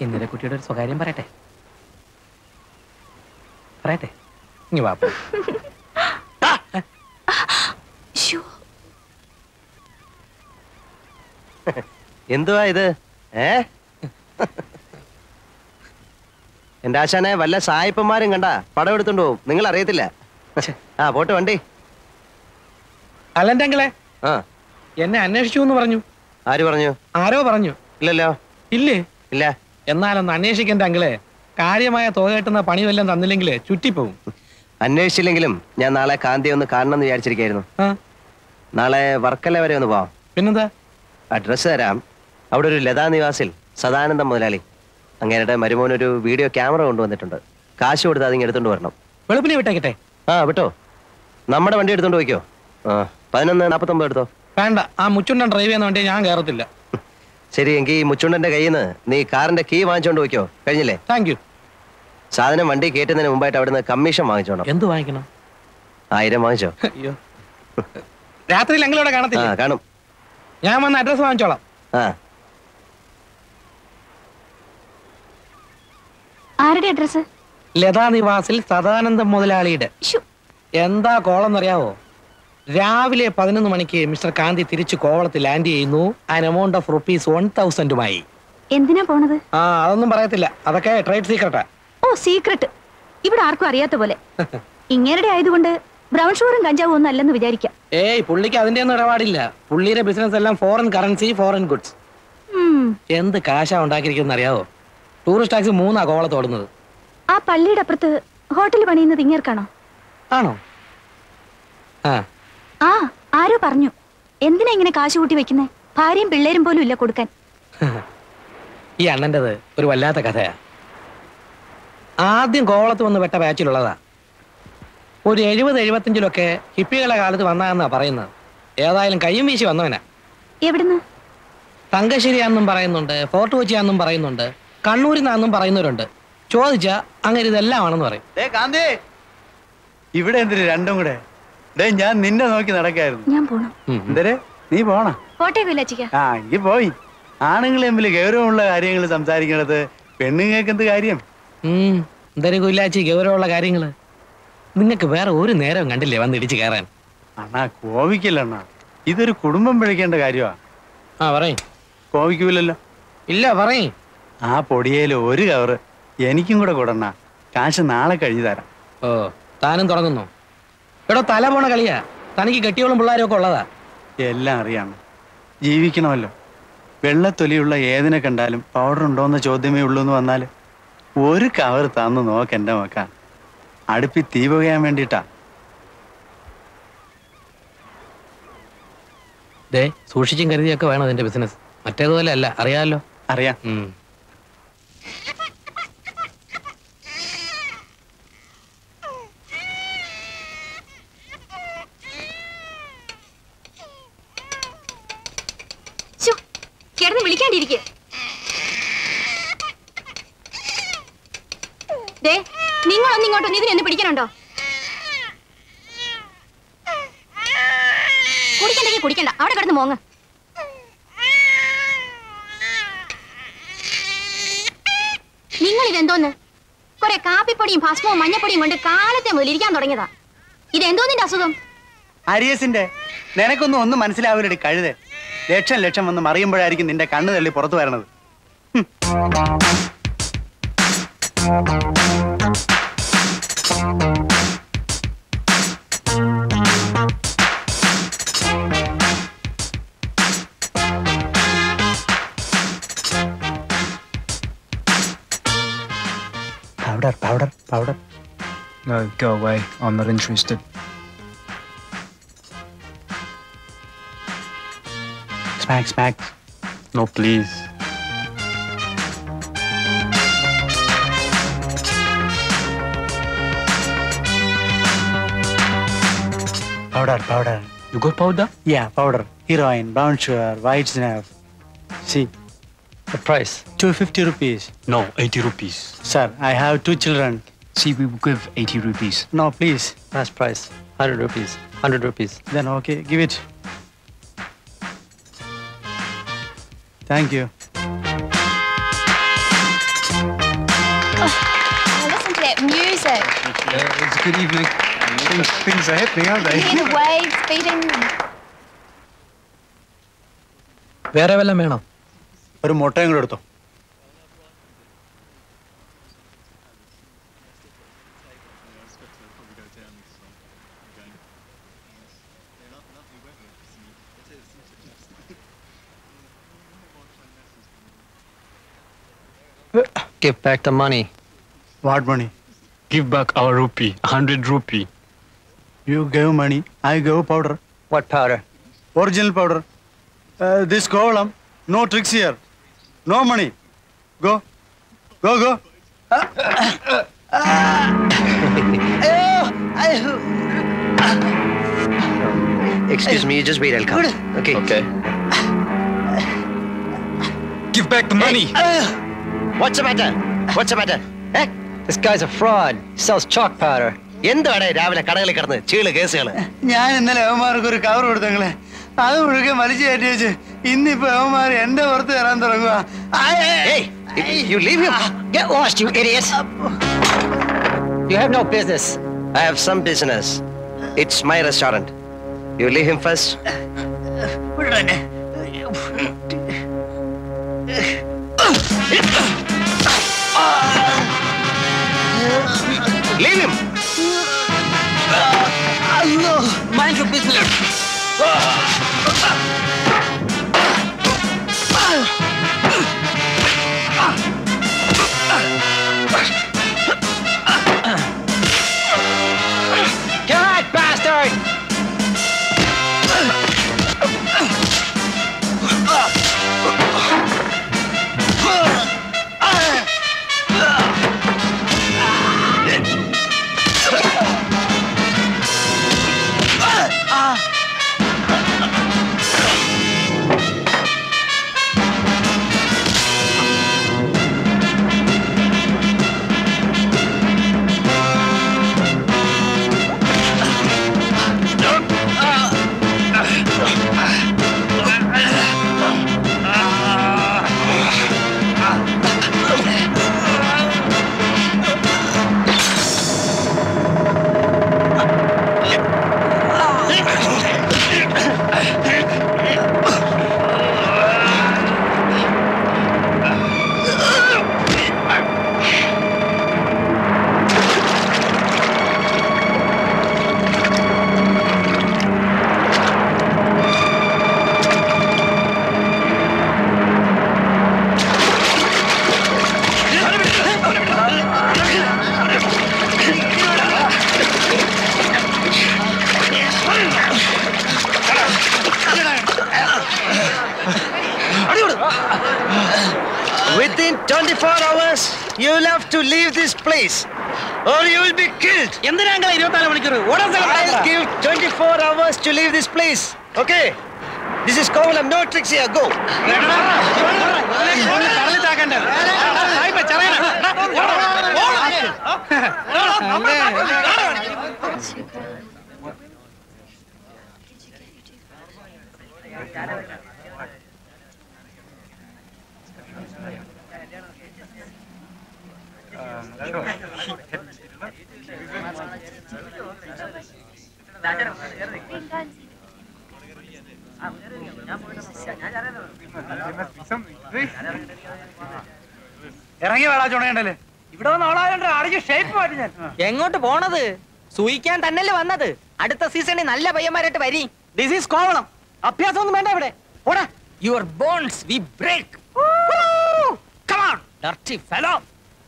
ഇന്ദിര കുട്ടിയുടെ ഒരു സ്വകാര്യം പറയട്ടെ? പറയട്ടെ? ഇനി വാപ്പ എന്തുവാ ഇത്? ഏ? എന്റെ ആശാനെ വല്ല സായിപ്പന്മാരും കണ്ട പടം എടുത്തോണ്ട് നിങ്ങൾ അറിയത്തില്ല ആ പോട്ട് വണ്ടി. അല്ലെന്റെ അങ്കിളെ ആ. എന്നെ അന്വേഷിച്ചു എന്ന് പറഞ്ഞു. ആര് പറഞ്ഞു? ആരോ പറഞ്ഞു. ഇല്ലല്ലോ. ഇല്ലേ? ഇല്ല. എന്നാലൊന്ന് അന്വേഷിക്കണ്ട അങ്കിളെ? കാര്യമായ തുക കിട്ടുന്ന പണി വല്ലതും തന്നില്ലെങ്കിൽ ചുറ്റിപ്പോവും. അന്വേഷിച്ചില്ലെങ്കിലും ഞാൻ നാളെ കാന്തി ഒന്ന് കാണണം എന്ന് വിചാരിച്ചിരിക്കായിരുന്നു നാളെ വർക്കല വരെ ഒന്ന് പോവാം. പിന്നെന്താ? അഡ്രസ്സ് തരാം. അവിടെ ഒരു ലതാ നിവാസിൽ സദാനന്ദം മുതലാളി. അങ്ങേരുടെ മരുമോനൊരു വീഡിയോ ക്യാമറ കൊണ്ടുവന്നിട്ടുണ്ട്. കാശ് കൊടുത്ത് അതിങ്ങ് എടുത്തോണ്ട് വരണം. വെളുപ്പിനെ വിട്ടേക്കട്ടെ? ആ വിട്ടോ. നമ്മുടെ വണ്ടി എടുത്തോണ്ട് പോയിക്കോ. ആ പതിനൊന്ന് നാപ്പത്തൊമ്പത് എടുത്തോ. വേണ്ട ആ മുച്ചുണ്ടൻ ഡ്രൈവ് ചെയ്യുന്ന വണ്ടി ഞാൻ കയറത്തില്ല ശരി എങ്കിൽ ഈ മുച്ചുണ്ടന്റെ കയ്യിൽ നിന്ന് നീ കാറിന്റെ കീ വാങ്ങിച്ചോണ്ട് പോയിക്കോ. കഴിഞ്ഞില്ലേ? താങ്ക് യു സാധനം വണ്ടി കയറ്റുന്നതിന് മുമ്പായിട്ട് അവിടുന്ന് കമ്മീഷൻ വാങ്ങിച്ചോണം. എന്ത് വാങ്ങിക്കണം? ആയിരം വാങ്ങിച്ചോ. അയ്യോ. രാത്രിയിൽ എങ്കിലൂടെ ആ കാണും. ഞാൻ വന്ന അഡ്രസ് വാങ്ങിച്ചോളാം. ആ. ആരുടെ അഡ്രസ് ലതാ നിവാസിൽ സദാനന്ദം മുതലാളിയുടെ എന്താ കോളം എന്നറിയാവോ രാവിലെ പതിനൊന്ന് മണിക്ക് മിസ്റ്റർ കാന്തി തിരിച്ച് കോവളത്തിൽ ലാൻഡ് ചെയ്യുന്നു. An amount of rupees one തൗസൻഡുമായി എന്തിനാ പോണത്? ആ അതൊന്നും പറയത്തില്ല. അതൊക്കെ ട്രേഡ് സീക്രട്ടാ ഓ സീക്രട്ട് ഇവിടെ ആർക്കും അറിയാത്ത പോലെ. ഇങ്ങേരുടെ ആയതുകൊണ്ട് ബ്രൗൺ ഷുഗറും കഞ്ചാവും ഒന്നും അല്ലെന്ന് വിചാരിക്കാം. ഏയ് പുള്ളിക്ക് അതിന്റെ ഒന്നും ഇടപാടില്ല. പുള്ളിയുടെ ബിസിനസ് എല്ലാം ഫോറിൻ കറൻസി ഫോറിൻ ഗുഡ്സ് എന്ത് കാശാ ഉണ്ടാക്കിയിരിക്കുന്ന അറിയാവോ? ടൂറിസ്റ്റ് ടാക്സി മൂന്നാ കോവളത്തോടുന്നത് ആ പള്ളിയുടെ അപ്പുറത്ത് ഹോട്ടൽ പണിയുന്നത് ഇങ്ങേർക്കാണോ? ആണോ? ആ. ആ ആരോ പറഞ്ഞു. എന്തിനാ ഇങ്ങനെ കാശ് കൂട്ടി വെക്കുന്നേ? ഭാര്യയും പിള്ളേരും പോലും ഇല്ല കൊടുക്കാൻ. ഈ അണ്ണന്റെ ഒരു വല്ലാത്ത കഥയാ. ആദ്യം കോവളത്ത് വന്ന് വെട്ട ബാച്ചിലുള്ളതാ. ഒരു എഴുപത് എഴുപത്തിയഞ്ചിലൊക്കെ ഹിപ്പികളുടെ കാലത്ത് വന്നാന്നാ പറയുന്നത്. ഏതായാലും കയ്യും വീശി വന്നവനാ. എവിടുന്ന്? തങ്കശ്ശേരിയാന്നും പറയുന്നുണ്ട് ഫോർട്ട് കൊച്ചിയാന്നും പറയുന്നുണ്ട് കണ്ണൂരിൽ നിന്നാന്നും പറയുന്നവരുണ്ട്. ചോദിച്ചാ അങ്ങനെ ഇതെല്ലാം ആണെന്ന് പറയും ഇവിടെ എന്തിനു രണ്ടും കൂടെ? ഞാൻ നിന്നെ നോക്കി നടക്കായിരുന്നു. ഞാൻ പോണം. എന്തരെ? നീ പോണ? പോട്ടെ ആ എങ്കിൽ പോയി. ആണുങ്ങൾ തമ്മിൽ ഗൗരവമുള്ള കാര്യങ്ങൾ സംസാരിക്കണത് പെണ്ണുങ്ങൾക്ക് എന്ത് കാര്യം? എന്തായാലും കുല്ലാച്ചി ഗൗരവമുള്ള കാര്യങ്ങൾ? നിങ്ങൾക്ക് വേറെ ഒരു നേരം കണ്ടില്ലേ വന്ന് ഇടിച്ചു കയറാൻ? അണ്ണാ കോപിക്കില്ല അണ്ണാ. ഇതൊരു കുടുംബം പിഴയ്ക്കേണ്ട കാര്യമാ ആ പറയും. കോവിക്കൂലല്ലോ ഇല്ല പറയും. ആ പൊടിയേൽ ഒരു കവറ് എനിക്കും കൂടെ കൂടണ്ണ കാശ് നാളെ കഴിഞ്ഞു തരാം. ഓ താനും തുടങ്ങുന്നു എടോ തല പോണ കളിയാ. തനിക്ക് കെട്ടിയോളും പിള്ളേരും ഒക്കെ ഉള്ളതാ. എല്ലാം അറിയാം. ജീവിക്കണമല്ലോ. വെള്ളത്തൊലിയുള്ള ഏതിനെ കണ്ടാലും പൗഡർ ഉണ്ടോ എന്ന ചോദ്യമേ ഉള്ളൂ എന്ന് വന്നാൽ ഒരു കവർ താന്ന് നോക്ക് എന്റെ മക്ക. അടുപ്പി തീ പുകയാൻ വേണ്ടിയിട്ടാ. ദേ സൂക്ഷിച്ചും കരുതിയൊക്കെ വേണം അതിന്റെ ബിസിനസ് മറ്റേതുപോലെ അല്ല അറിയാമല്ലോ അറിയാം. കിടന്ന് വിളിക്കാണ്ടിരിക്കേ. നിങ്ങളൊന്ന് ഇങ്ങോട്ടൊന്ന് ഇതിനെന്ന് പിടിക്കണുണ്ടോ കുടിക്കണ്ടെങ്കിൽ കുടിക്കണ്ട. അവിടെ കിടന്ന് മോങ്ങ. നിങ്ങൾ ഇതെന്തോന്ന് കുറെ കാപ്പിപ്പൊടിയും ഭസ്മവും മഞ്ഞപ്പൊടിയും കൊണ്ട് കാലത്തെ മുതലിരിക്കാൻ തുടങ്ങിയതാ. ഇതെന്തോന്നിന്റെ അസുഖം? അരിയസിന്റെ നിനക്കൊന്നും ഒന്നും മനസ്സിലാവില്ലടി കഴുത. ലക്ഷം ലക്ഷം വന്ന് മറിയുമ്പോഴായിരിക്കും നിന്റെ കണ്ണു തള്ളി പുറത്തു വരണത് powder powder powder No, go away. I'm not interested. Smack, smack. No, please. Powder, powder. You got powder? Yeah, powder. Heroin, brown sugar, white snuff. See, The price? 250 rupees. No, 80 rupees. Sir, I have two children. See, we will give 80 rupees. No, please. Last price, 100 rupees, 100 rupees. Then okay, give it. Thank you. Oh, listen to that music. Yeah, it's a good evening. Things, things are happening, aren't they? You hear the waves beating. വേറെ വല്ലതും വേണോ ഒരു മുട്ടയും കൂടെ എടുത്തോ Give back the money. What money? Give back our rupee, 100 rupee. You gave money, I gave powder. What powder? Original powder. Uh, this column, no tricks here. No money. Go. Go, go. Excuse me, you just wait, I'll come. Okay. Okay. Give back the money! Uh, What's the matter? What's the matter? Eh? This guy's a fraud. He sells chalk powder. എന്താണ് രാവിലെ കടകളിൽ കിടന്ന് ചീൾ കേസുകൾ ഞാൻ ഇന്നലെ അവന്മാർക്ക് ഒരു cover കൊടുത്തങ്ങളെ അത് മുഴുകെ വലിച്ചു കയറ്റി വെച്ച് ഇന്നിപ്പോ അവന്മാർ എന്റെ പുറത്ത് കയറാൻ തുടങ്ങുക Hey, you leave him. Get lost, you idiot! You have no business. I have some business. It's my restaurant. You leave him first. Leave him. Mind your business. Ah. Within 24 hours, you'll have to leave this place or you will be killed. എന്തിനാ ഇരുപത്തിനാല് മണിക്കൂർ ഓടാൻ I'll give 24 hours to leave this place. Okay? This is Kovalam, no tricks here. Go. കടലിൽ ഇറങ്ങി വേടാ ചുണയുണ്ടല്ലേ? ഇവിടെ വന്ന് ആളായതുകൊണ്ട് അടിച്ച് ഷേപ്പ് മാറ്റി ഞാൻ. എങ്ങോട്ട് പോണത്? സൂയിക്കാൻ തന്നെയല്ലേ വന്നത്. അടുത്ത സീസണിൽ നല്ല പയ്യന്മാരായിട്ട് വരി. This is Kovalam. അഭ്യാസം ഒന്നും വേണ്ട ഇവിടെ. ഓടാ. യുവർ ബോൺസ് വി ബ്രേക്ക്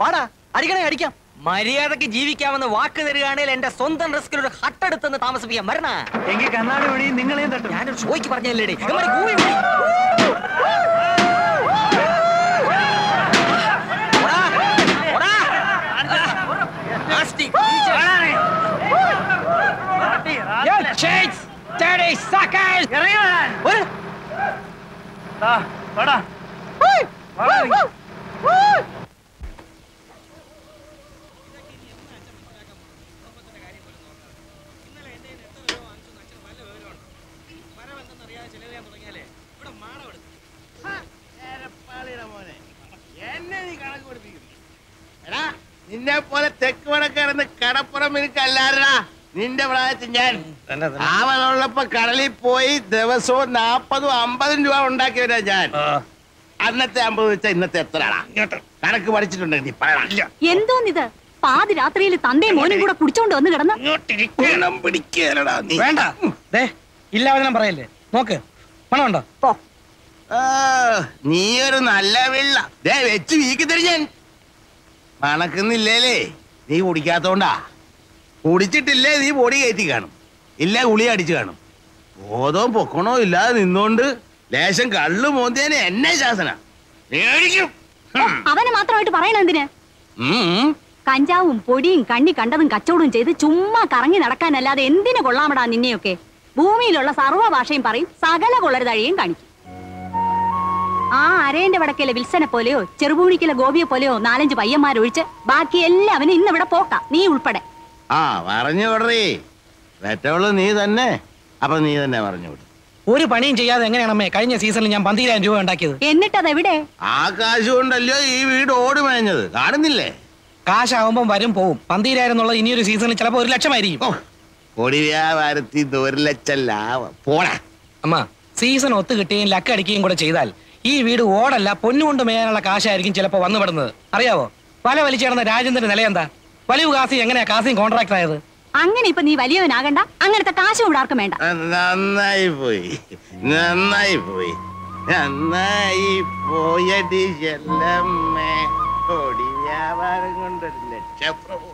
പാടാ. അടിക്കണേ അടിക്കാം. മര്യാദയ്ക്ക് ജീവിക്കാമെന്ന് വാക്ക് തരികയാണെങ്കിൽ എന്റെ സ്വന്തം റിസ്കിൽ ഒരു ഹട്ടെടുത്തെന്ന് താമസിപ്പിക്കാൻ വരണ. എങ്കിൽ കണ്ണാടി വഴി നിങ്ങളെയും തട്ടും. ഞാനൊരു ഷോയ്ക്ക് പറഞ്ഞല്ലേ നിന്നെ പോലെ തെക്ക് വടക്കാരെന്ന് കടപ്പുറം എനിക്ക് അല്ലാരടാ നിന്റെ പ്രായത്തിൽ ഞാൻ അവനുള്ളപ്പോ കടലിൽ പോയി ദിവസവും നാപ്പതും അമ്പതും രൂപ ഉണ്ടാക്കിയവരാ ഞാൻ. അന്നത്തെ അമ്പത് വെച്ച ഇന്നത്തെ എത്രയാടാ കണക്ക് പഠിച്ചിട്ടുണ്ടെങ്കിൽ എന്തോന്നിത്? പാതി രാത്രിയിൽ തന്തയും മോനും കൂടെ കുടിച്ചോണ്ട് വന്ന് കിടന്ന്? വേണ്ട. ദേ ഇല്ലാവചനം പറയല്ലേ. നോക്ക് പണമുണ്ടോ? പോ. നീ ഒരു നല്ല വെള്ള. ദേ വെച്ച് വീക്കി തരും ഞാൻ. മണക്കുന്നില്ലേലേ? നീ കുടിക്കാത്തോണ്ടാ. കുടിച്ചിട്ടില്ലേ നീ പൊടി കയറ്റി കാണും. ഇല്ല ഗുളി അടിച്ചു കാണും. ബോധവും പൊക്കണോ ഇല്ലാതെ നിന്നോണ്ട് ലേശം കള്ളു മോന്തിയനെ എന്നെ ശാസന. അവന് മാത്രമായിട്ട് പറയണ എന്തിന്? ഉം, ഉം. കഞ്ചാവും പൊടിയും കണ്ണി കണ്ടതും കച്ചവടവും ചെയ്ത് ചുമ്മാ കറങ്ങി നടക്കാനല്ലാതെ എന്തിനു കൊള്ളാമടാ നിന്നെയൊക്കെ? ഭൂമിയിലുള്ള സർവ ഭാഷയും പറയും സകല കൊള്ളരുതഴിയും കാണിക്കും. ആ അരേന്റെ വടക്കിലെ വിൽസനെ പോലെയോ ചെറുപൂണിക്കിലെ ഗോപിയെ പോലെയോ നാലഞ്ച് പയ്യന്മാരൊഴിച്ച് ബാക്കി എല്ലാവനും ഇന്നിവിടെ പോക്കാം. നീ ഉൾപ്പെടെ. ആ പറഞ്ഞു വിടറേ പെറ്റവൾ നീ തന്നെ. അപ്പൊ നീ തന്നെ പറഞ്ഞു വിടും. ഒരു പണിയും ചെയ്യാതെ എങ്ങനെയാണമ്മേ കഴിഞ്ഞ സീസണിൽ ഞാൻ പന്തിരായിരം രൂപ ഉണ്ടാക്കിയത്. എന്നിട്ടത് എവിടെ? ആ കാശ് കൊണ്ടല്ലോ ഈ വീട് ഓടി മേഞ്ഞത്. കാണുന്നില്ലേ? കാശാവുമ്പം വരും പോവും. പന്തിരായിരം എന്നുള്ളത് ഇനിയൊരു സീസണിൽ ചിലപ്പോ ഒരു ലക്ഷമായിരിക്കും ഓ കൊടി വ്യാപാരത്തിൽ ഇത് ഒരു ലക്ഷം ലാഭം. പോടാ. അമ്മ സീസൺ ഒത്തു കിട്ടുകയും ലക്ക് അടിക്കുകയും കൂടെ ചെയ്താൽ ഈ വീട് ഓടല്ല പൊന്നുകൊണ്ട് മേയാനുള്ള കാശായിരിക്കും ചിലപ്പോ വന്നുപെടുന്നത് അറിയാവോ? വല വലിച്ചു കിടന്ന രാജേന്ദ്രന്റെ നില എന്താ വലിയ കാസി എങ്ങനെയാ? കാസിയും കോൺട്രാക്ട് ആയത്? അങ്ങനെ ഇപ്പൊ നീ വലിയവനാകണ്ട. അങ്ങനത്തെ കാശും ഇവിടെ ആർക്കും വേണ്ട. നന്നായി പോയി. നന്നായി പോയി. നന്നായി പോയടി ചെല്ലമ്മേ. ഓടി വ്യാപാരം കൊണ്ടൊരു ലക്ഷപ്രഭു.